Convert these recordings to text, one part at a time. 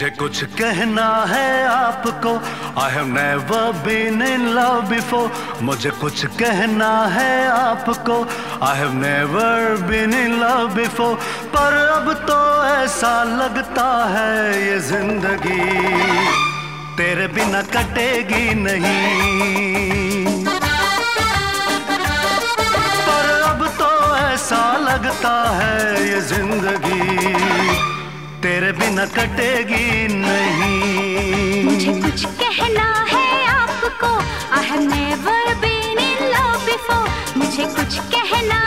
मुझे कुछ कहना है आपको। I have never been in love before मुझे कुछ कहना है आपको। I have never been in love before पर अब तो ऐसा लगता है ये ज़िंदगी तेरे बिना कटेगी नहीं। पर अब तो ऐसा लगता है ये ज़िंदगी तेरे बिना कटेगी है आपको। I have never been in love before मुझे कुछ कहना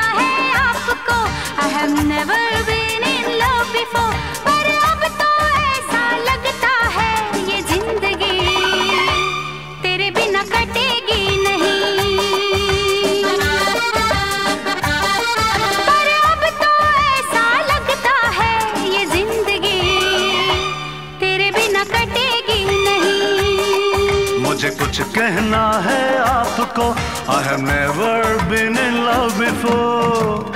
लव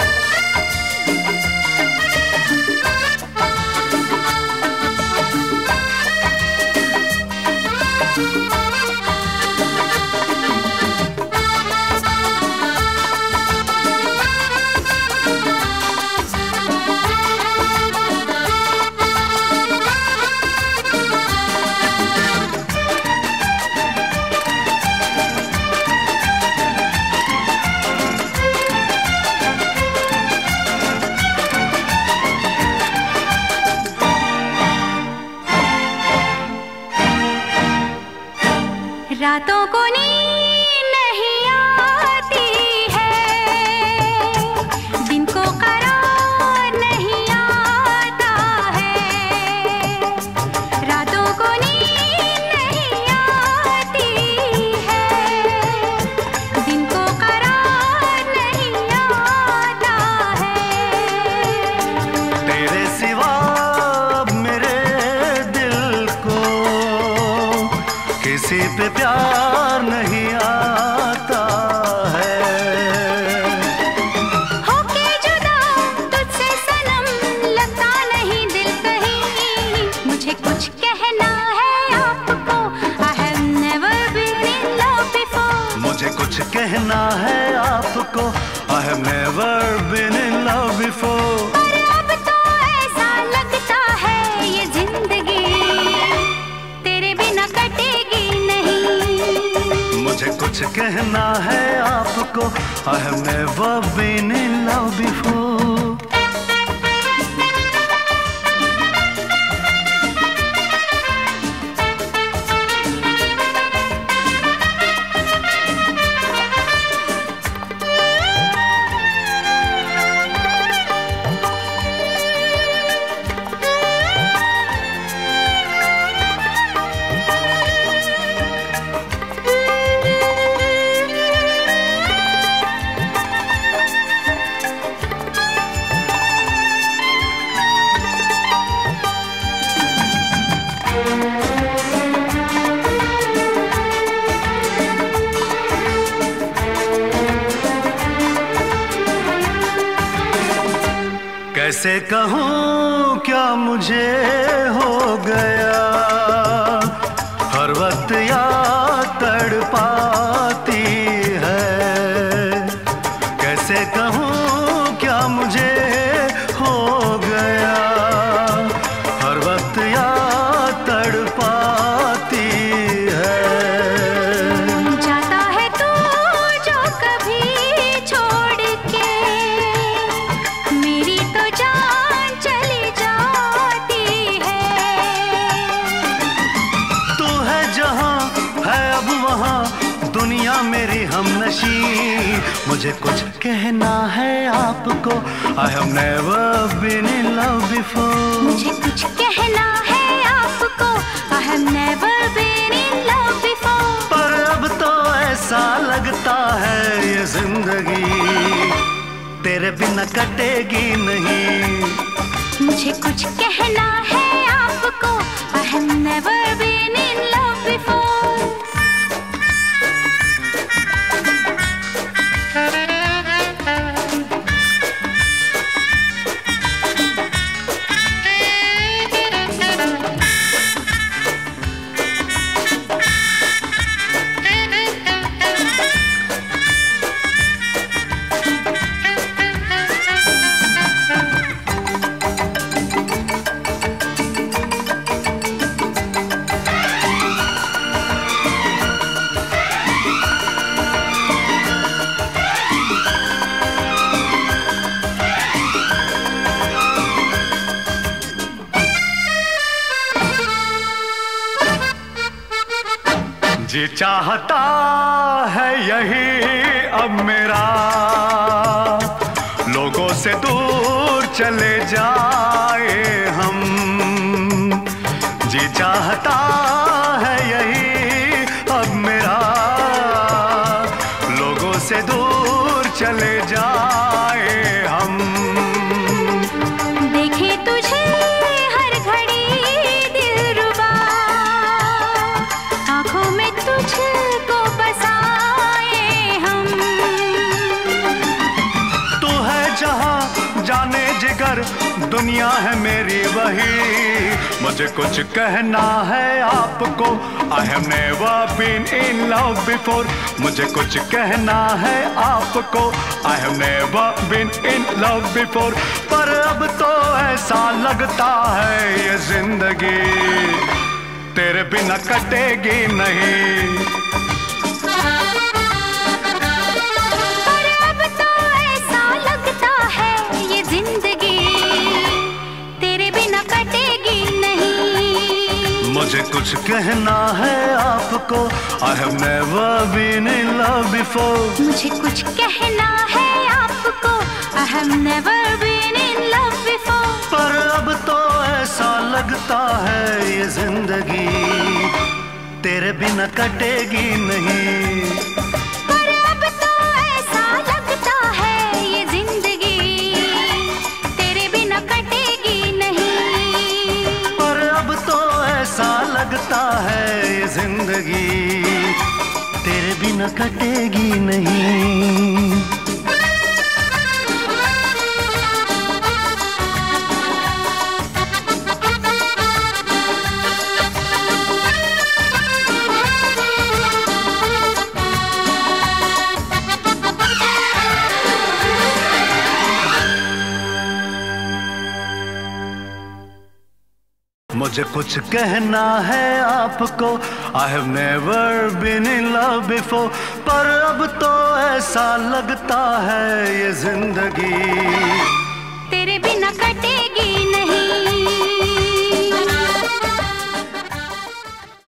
どこに किसी पे प्यार नहीं आता कहना है। होके जुदा तुझसे सनम लगता नहीं दिल कहीं। मुझे कहना है आपको I have never been in love before. कैसे कहूँ क्या मुझे हो गया? मुझे कुछ कहना है आपको। I have never been in love before मुझे कुछ कहना है आपको। I have never been in love before पर अब तो ऐसा लगता है ये ज़िंदगी तेरे बिना कटेगी नहीं। मुझे कुछ कहना जी चाहता है यही अब मेरा। लोगों से दूर चले जाए हम। जी चाहता दुनिया है मेरी वही। मुझे कुछ कहना है आपको। I have never been in love before मुझे कुछ कहना है आपको। I have never been in love before पर अब तो ऐसा लगता है ये ज़िंदगी तेरे बिना कटेगी नहीं। मुझे कुछ कहना है आपको। I have never been in love before मुझे कुछ कहना है आपको। I have never been in love before पर अब तो ऐसा लगता है ये ज़िंदगी तेरे बिना कटेगी नहीं। लगता है ये ज़िंदगी तेरे बिना कटेगी नहीं। मुझे कुछ कहना है आपको। I have never been in love before पर अब तो ऐसा लगता है ये ज़िंदगी। तेरे बिना कटेगी